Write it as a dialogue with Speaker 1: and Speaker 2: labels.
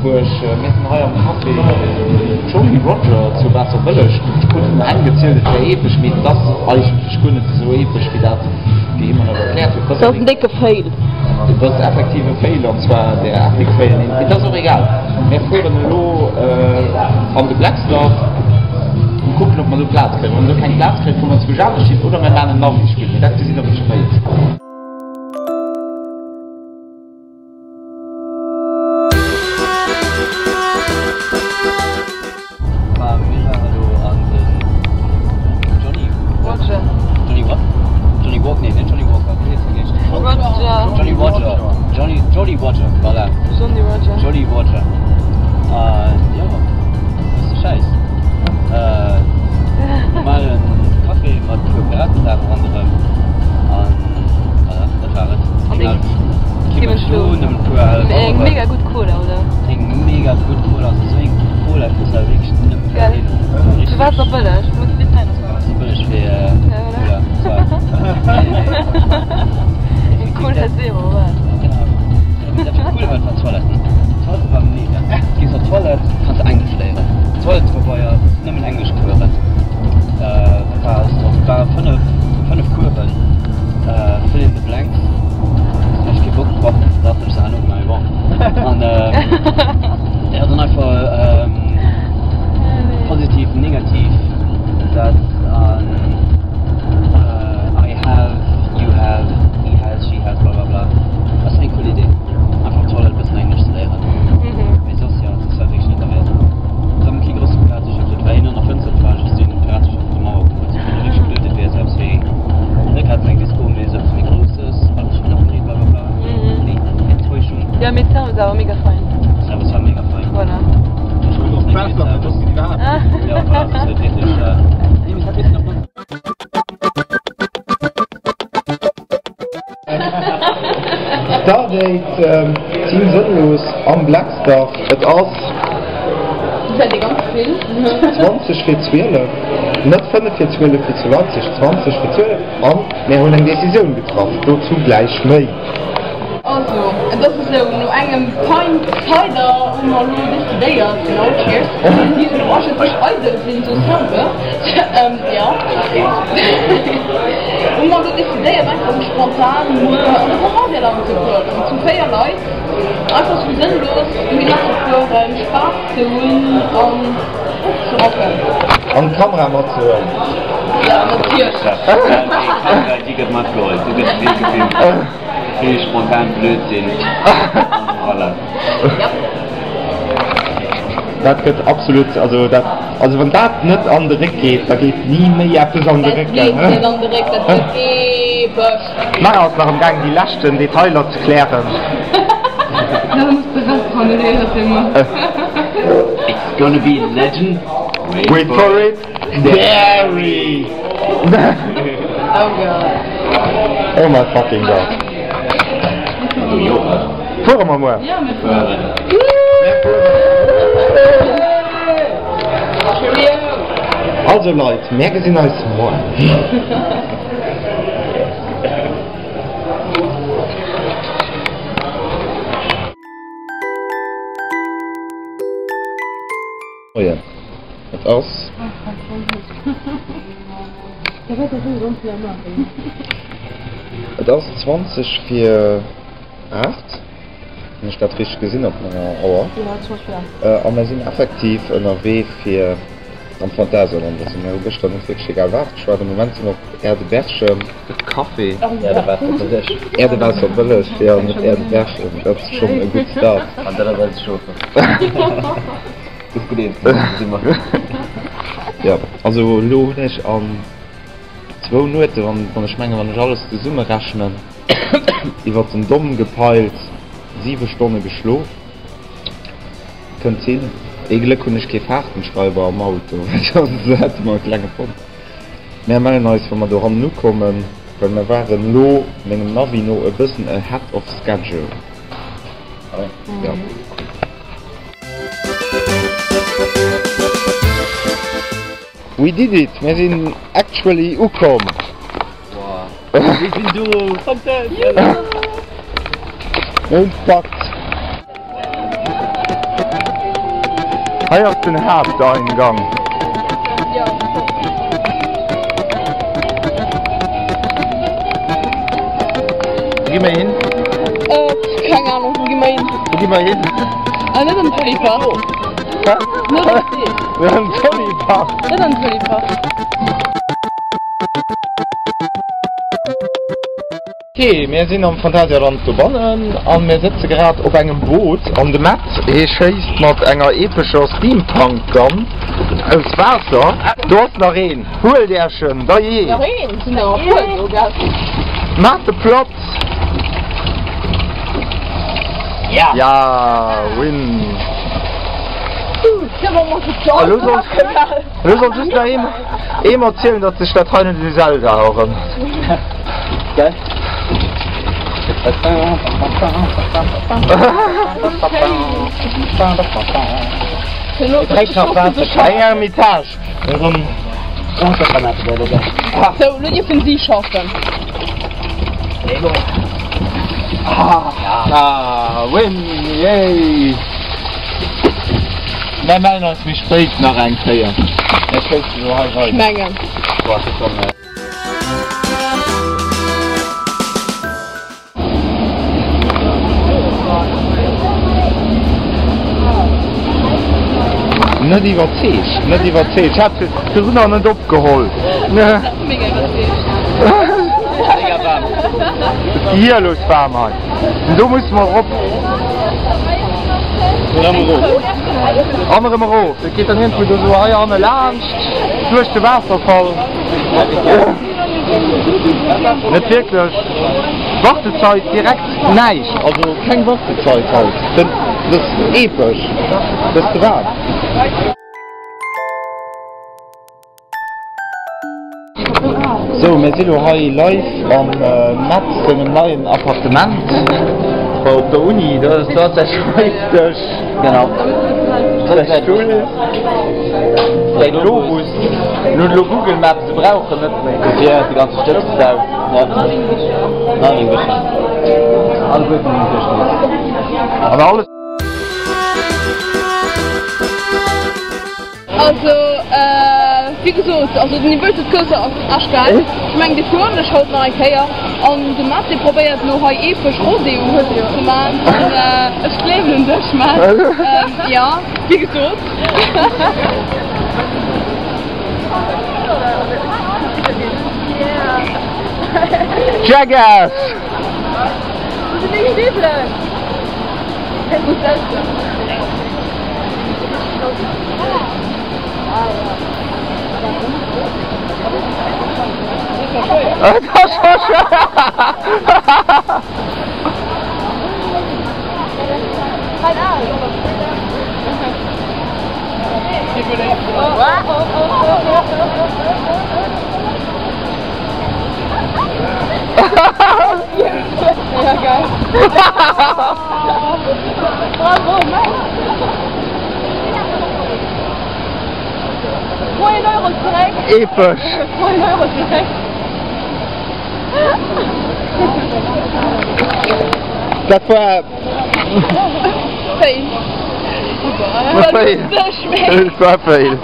Speaker 1: Lützeburg äh, mit eurem Kaffee äh, Johnny Roger zu Wasser Wëllech guten angezielt der episch mit das alleskunde so episch wie dat wie immer noch erklärt wird.
Speaker 2: dicke Fail.
Speaker 1: Du wirst effektive Fail und zwar der Applikfail das auch egal. Wir fuhren lo äh, an de Blacksdorf und gucken ob man so Platz kriegt. Und so kein Platz kriegt, wo man zu Java schießt oder man dann einen Navi spielt. Das ist
Speaker 3: wieder beschreibt. Johnny, Jolly Roger, voilà.
Speaker 2: Johnny Roger.
Speaker 3: Jolly Roger. Äh, ja, das ist scheiß. Äh, mal einen Kaffee mit Piraten unter anderem. Und, voilà, das war es.
Speaker 2: Und
Speaker 3: Genau.
Speaker 2: Kim
Speaker 3: Kim
Speaker 2: Schlu.
Speaker 3: Schlu, einem Pura.
Speaker 2: Ey, mega gut Cola, oder?
Speaker 3: Trinken mega gut Cola, also so ein Cola ist ja wirklich nicht
Speaker 2: Geil.
Speaker 3: Richtig
Speaker 2: Du warst doch billig. Du musst nicht sein, das
Speaker 3: Das ist billig für? Cola.
Speaker 2: Das Zero, oder?
Speaker 3: Toilette, kannst Englisch lernen. Toilette war ja
Speaker 1: Stardate ähm, Team Sonnenlos am Blackstar et ass 20 Speziele net 45 20 20 Speziele an mé hun eng Deciioun betraff, dozu gleich méi.
Speaker 4: Also, das ist so nur engem Point Tider um mal nur diskutiert, genau, cheers. Und diese Orange durch Eide sind so sauber. ähm, ja. und mal nur das Idee, einfach so spontan nur an der Radioland zu hören. Zu Leute. Einfach so sinnlos, irgendwie zu hören, Spaß zu holen und zu rocken.
Speaker 1: an Kamera mat ze hören.
Speaker 4: Ja, natürlich.
Speaker 3: die geht mal für euch. Die geht viel gefilmt. Viel spontan Blödsinn. Voilà.
Speaker 1: Dat gëtt absolut also dat also wann dat net an de Rick geht da geht nie méi Appppes an de
Speaker 4: Das
Speaker 1: Rick
Speaker 4: geht nicht an direkt, das wird ewig.
Speaker 1: Mar aus nach dem Gang die lachten Detailer zu klären.
Speaker 4: Da musst du das von der Lehre filmen.
Speaker 3: It's gonna be a legend.
Speaker 1: Wait for it. Very
Speaker 4: Oh Gott.
Speaker 1: Oh my fucking god. Vor ma mo
Speaker 4: Ja,
Speaker 1: Also Leute, mehr gesinn als moi. Oh ja. Et ass Et ass 20 fir 8 Ech dat rich gesinn op Auer. Äh, an sinn effektiv ënner W fir am Phantaseland gestern egal war war den moment noch Erde
Speaker 3: Bärsche mit Kaffee.
Speaker 1: Erde war so bëllech ja mit Erde Bärsche dat schon e gut Start.
Speaker 3: An der schofe
Speaker 1: Ja also lonech an zwo Note an van der Schmenge wann alles de Summe rachenen iwwer den Dommen gepeilt 7 Stunde geschlof könnt 10 Egel kun ich gefahrtenschreiber am Auto lange Punkt. Meer meine neues wenn man do am nu kommen, wenn man waren lo engem Navino e bisssen e hat of Schedule. Ja. We did it, wir sind actually ukom. Wow.
Speaker 3: Wir sind du,
Speaker 1: fantastisch. Unpackt. I often have dying
Speaker 4: gong.
Speaker 1: Wo gehen wir hin?
Speaker 4: Äh, keine Ahnung, wo gehen wir hin?
Speaker 1: Wo gehen wir hin?
Speaker 4: Ah, nicht am Tulipach.
Speaker 1: Okay, wir sind am Phantasialand zu Bonn und wir sitzen gerade auf einem Boot und der Matt schießt mit einer epischen Steampunk-Gun aufs Wasser. Du hast noch einen. Hol der schon, da je.
Speaker 4: Ja, hin. Sind auch voll so, gell?
Speaker 1: Mach den Platz.
Speaker 3: Ja.
Speaker 1: Ja, win.
Speaker 4: Du
Speaker 1: Ah, los uns. Uns noch eben erzählen, dass sich das heute die Zelda hören.
Speaker 3: Geil. Direkt nach Wasser.
Speaker 1: Ein Ermitage.
Speaker 3: Warum? Der Digga.
Speaker 4: So, nur ihr von sie schaffen.
Speaker 1: Ah, win, yay. Wir melden uns mich spät nach ein Kreier.
Speaker 3: Der kriegst du halt heute.
Speaker 4: Mengen.
Speaker 3: Boah, das ist net
Speaker 1: iwwer zeech net iwwer zeech hat hun an net opgeholt ne. Hier los war mal. Du
Speaker 3: muss man op
Speaker 1: andere Maro geht an hin vu so eier an lacht duch de Wasserfall net wirklich. Wartezeit direkt? Neich also keng Wartezeit halt. Das episch. Das war Zo, we zijn hier live om maps in een neuen Appartement auf der Uni. Das ist das, genau. is. de Globus. Nu de Google Maps brauchen nicht.
Speaker 3: Ja, die ganze Stadt daar. Ja. Nou, Nein, niet. Alles in
Speaker 1: Aber alles
Speaker 4: also die Welt ist kürzer als Aschgeil. Ich meine, die Frauen, das schaut noch ein Keier. Und der Mathe probiert noch ein episch Rodeo zu machen. Und, äh, es leben in das, man. Ähm, ja, wie gesagt.
Speaker 1: Jackass! Das
Speaker 4: Bravo, Point euro au
Speaker 1: direct.
Speaker 4: Et poche. Point
Speaker 1: au direct.
Speaker 4: Tá pra...
Speaker 1: Para
Speaker 4: aí. Agora,
Speaker 1: 2 metros. Quatro para ir.